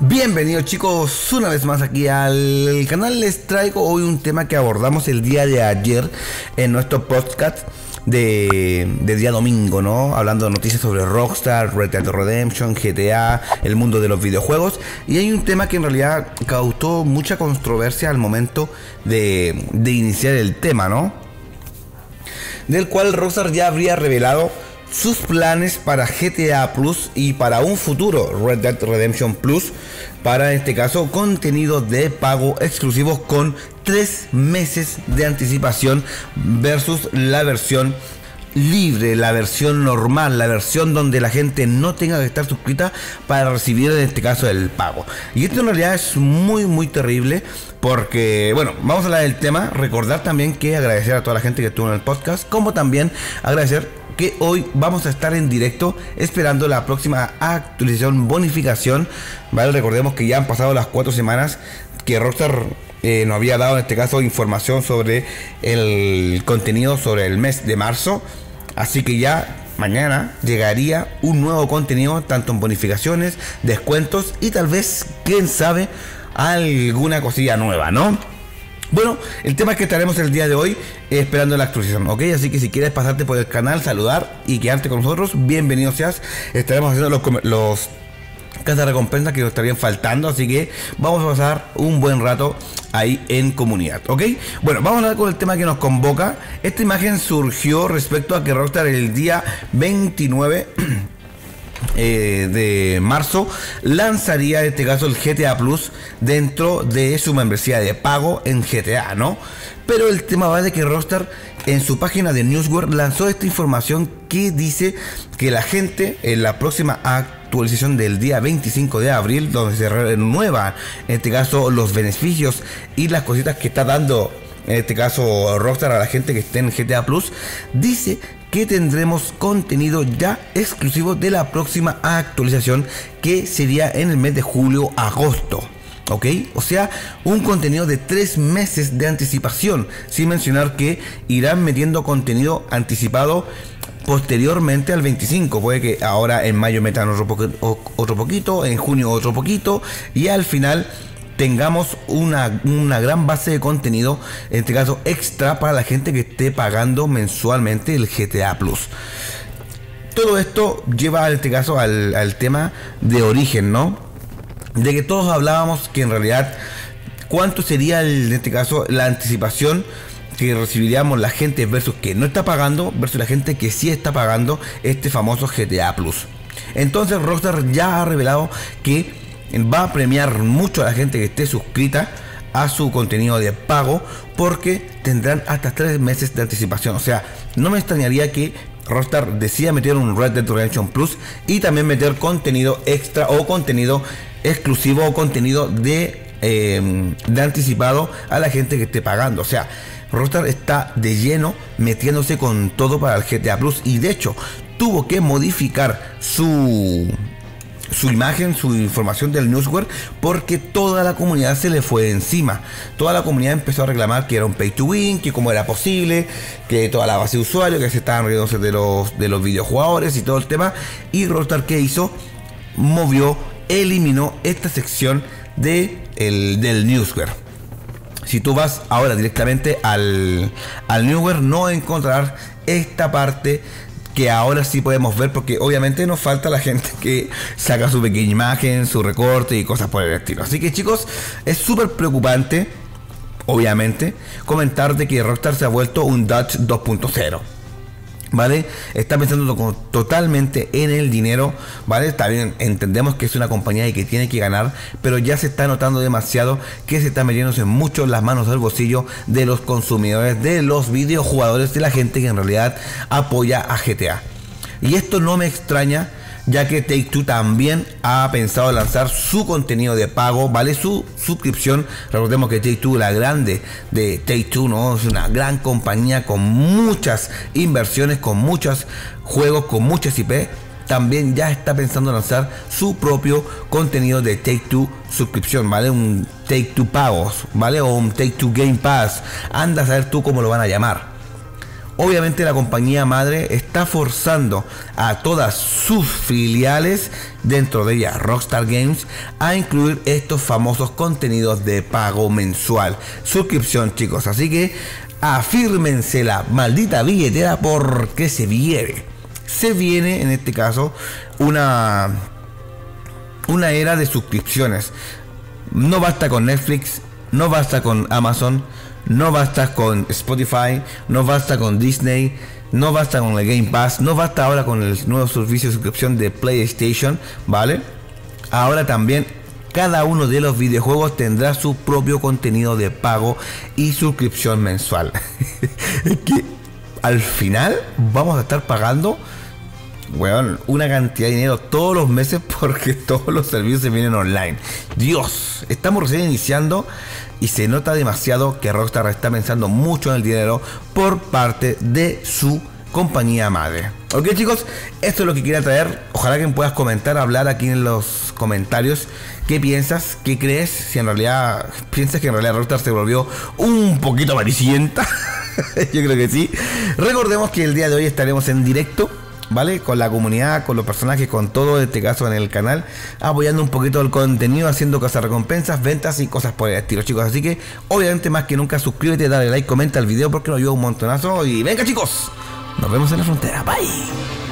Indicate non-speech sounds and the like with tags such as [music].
Bienvenidos chicos una vez más aquí al canal. Les traigo hoy un tema que abordamos el día de ayer en nuestro podcast de, día domingo, ¿no? Hablando de noticias sobre Rockstar, Red Dead Redemption, GTA, el mundo de los videojuegos. Y hay un tema que en realidad causó mucha controversia al momento de, de iniciar el tema, ¿no? Del cual Rockstar ya habría revelado sus planes para GTA Plus y para un futuro Red Dead Redemption Plus. Para este caso, contenido de pago exclusivos con 3 meses de anticipación versus la versión libre, la versión normal, la versión donde la gente no tenga que estar suscrita para recibir en este caso el pago. Y esto en realidad es muy muy terrible porque, bueno, vamos a hablar del tema, recordar también que agradecer a toda la gente que estuvo en el podcast, como también agradecer que hoy vamos a estar en directo esperando la próxima actualización, bonificación, ¿vale? Recordemos que ya han pasado las cuatro semanas que Rockstar eh, nos había dado en este caso información sobre el contenido sobre el mes de marzo, así que ya mañana llegaría un nuevo contenido, tanto en bonificaciones, descuentos y tal vez, quién sabe, alguna cosilla nueva, ¿no? Bueno, el tema es que estaremos el día de hoy esperando la actualización, ¿ok? Así que si quieres pasarte por el canal, saludar y quedarte con nosotros, bienvenido seas. Estaremos haciendo los, los de recompensa que nos estarían faltando, así que vamos a pasar un buen rato ahí en comunidad, ¿ok? Bueno, vamos a hablar con el tema que nos convoca. Esta imagen surgió respecto a que Rockstar el día 29 [clears throat] Eh, de marzo lanzaría este caso el GTA Plus dentro de su membresía de pago en GTA, ¿no? Pero el tema va de que Rockstar en su página de Newsware lanzó esta información que dice que la gente en la próxima actualización del día 25 de abril, donde se renueva en este caso los beneficios y las cositas que está dando en este caso Rockstar a la gente que esté en GTA Plus, dice que tendremos contenido ya exclusivo de la próxima actualización que sería en el mes de julio-agosto. ¿Ok? O sea, un contenido de tres meses de anticipación. Sin mencionar que irán metiendo contenido anticipado posteriormente al 25. Puede que ahora en mayo metan otro, otro poquito, en junio otro poquito. Y al final tengamos una, una, gran base de contenido, en este caso extra para la gente que esté pagando mensualmente el GTA Plus. Todo esto lleva en este caso al, al tema de origen, ¿no? De que todos hablábamos que en realidad cuánto sería en este caso la anticipación que recibiríamos la gente versus que no está pagando versus la gente que sí está pagando este famoso GTA Plus. Entonces Rockstar ya ha revelado que va a premiar mucho a la gente que esté suscrita a su contenido de pago porque tendrán hasta tres meses de anticipación. O sea, no me extrañaría que Rockstar decida meter un Red Dead Redemption Plus y también meter contenido extra o contenido exclusivo o contenido de, em, de anticipado a la gente que esté pagando. O sea, Rockstar está de lleno metiéndose con todo para el GTA Plus y de hecho tuvo que modificar su su imagen, su información del newsware, porque toda la comunidad se le fue encima. Toda la comunidad empezó a reclamar que era un pay to win, que cómo era posible, que toda la base de usuarios, que se estaban riéndose de los, de los videojugadores y todo el tema. Y Rockstar, ¿qué hizo? Movió, eliminó esta sección de el, del newsware. Si tú vas ahora directamente al, al newsware, no encontrarás esta parte que ahora sí podemos ver porque obviamente nos falta la gente que saca su pequeña imagen, su recorte y cosas por el estilo. Así que chicos, es súper preocupante, obviamente, comentar de que Rockstar se ha vuelto un Dutch 2.0. ¿vale? Está pensando totalmente en el dinero, ¿vale? Está bien, entendemos que es una compañía y que tiene que ganar, pero ya se está notando demasiado que se está metiéndose mucho las manos al bolsillo de los consumidores, de los videojugadores, de la gente que en realidad apoya a GTA. Y esto no me extraña ya que Take Two también ha pensado lanzar su contenido de pago, ¿vale? Su suscripción. Recordemos que Take Two, la grande de Take Two, ¿no? Es una gran compañía con muchas inversiones, con muchos juegos, con muchas IP. También ya está pensando lanzar su propio contenido de Take Two suscripción, ¿vale? Un Take Two pagos, ¿vale? O un Take Two Game Pass. Anda a saber tú cómo lo van a llamar. Obviamente la compañía madre está forzando a todas sus filiales dentro de ella, Rockstar Games, a incluir estos famosos contenidos de pago mensual. Suscripción chicos, así que afírmense la maldita billetera porque se viene. Se viene en este caso una, una era de suscripciones. No basta con Netflix, no basta con Amazon, no basta con Spotify, no basta con Disney, no basta con el Game Pass, no basta ahora con el nuevo servicio de suscripción de PlayStation, ¿vale? Ahora también cada uno de los videojuegos tendrá su propio contenido de pago y suscripción mensual. [laughs] es que al final vamos a estar pagando weón, una cantidad de dinero todos los meses [laughs] porque todos los servicios se vienen online. Dios, estamos recién iniciando y se nota demasiado que Rockstar está pensando mucho en el dinero por parte de su compañía madre. Ok chicos, esto es lo que quería traer. Ojalá que puedas comentar, hablar aquí en los comentarios qué piensas, qué crees, si en realidad piensas que en realidad Rockstar se volvió un poquito amarillenta. [laughs] Yo creo que sí. Recordemos que el día de hoy estaremos en directo ¿vale? Con la comunidad, con los personajes, con todo, este caso en el canal, apoyando un poquito el contenido, haciendo cosas recompensas, ventas y cosas por el estilo, chicos. Así que, obviamente, más que nunca, suscríbete, dale like, comenta el video porque nos ayuda un montonazo. Y venga, chicos, nos vemos en la frontera. Bye.